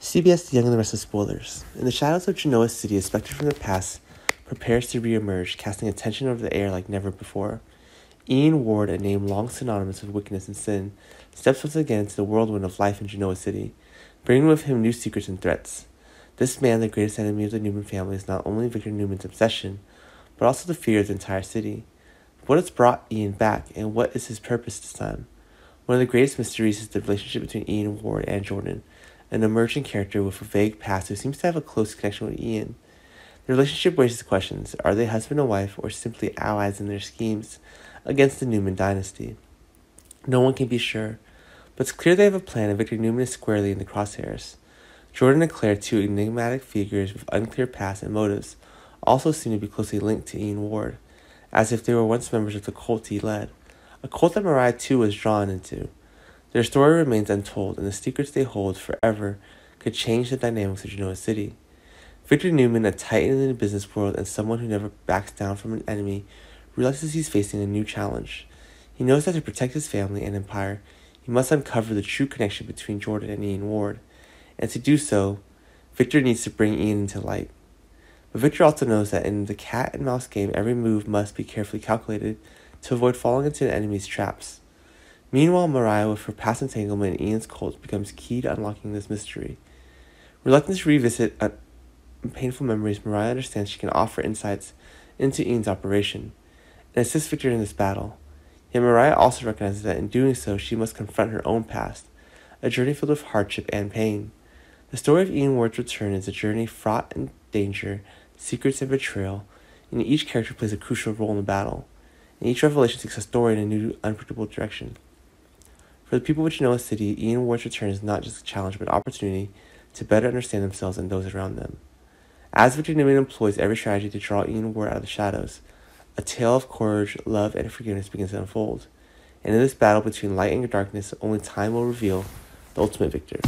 CBS The Young and the Restless spoilers. In the shadows of Genoa City, a specter from the past prepares to reemerge, casting a tension over the air like never before. Ian Ward, a name long synonymous with wickedness and sin, steps once again into the whirlwind of life in Genoa City, bringing with him new secrets and threats. This man, the greatest enemy of the Newman family, is not only Victor Newman's obsession, but also the fear of the entire city. What has brought Ian back, and what is his purpose this time? One of the greatest mysteries is the relationship between Ian Ward and Jordan, an emerging character with a vague past who seems to have a close connection with Ian. The relationship raises questions are they husband and wife, or simply allies in their schemes against the Newman dynasty? No one can be sure, but it's clear they have a plan, and Victor Newman is squarely in the crosshairs. Jordan and Claire, two enigmatic figures with unclear pasts and motives, also seem to be closely linked to Ian Ward, as if they were once members of the cult he led a cult that Mariah too was drawn into. Their story remains untold, and the secrets they hold forever could change the dynamics of Genoa City. Victor Newman, a titan in the business world and someone who never backs down from an enemy, realizes he's facing a new challenge. He knows that to protect his family and empire, he must uncover the true connection between Jordan and Ian Ward, and to do so, Victor needs to bring Ian into light. But Victor also knows that in the cat and mouse game, every move must be carefully calculated to avoid falling into the enemy's traps. Meanwhile, Mariah, with her past entanglement in Ian's cult, becomes key to unlocking this mystery. Reluctant to revisit painful memories, Mariah understands she can offer insights into Ian's operation and assist Victor in this battle. Yet Mariah also recognizes that in doing so, she must confront her own past, a journey filled with hardship and pain. The story of Ian Ward's return is a journey fraught in danger, secrets, and betrayal, and each character plays a crucial role in the battle and each revelation takes a story in a new, unpredictable direction. For the people of Genoa City, Ian Ward's return is not just a challenge but an opportunity to better understand themselves and those around them. As Victor Newman employs every strategy to draw Ian Ward out of the shadows, a tale of courage, love, and forgiveness begins to unfold. And in this battle between light and darkness, only time will reveal the ultimate victor.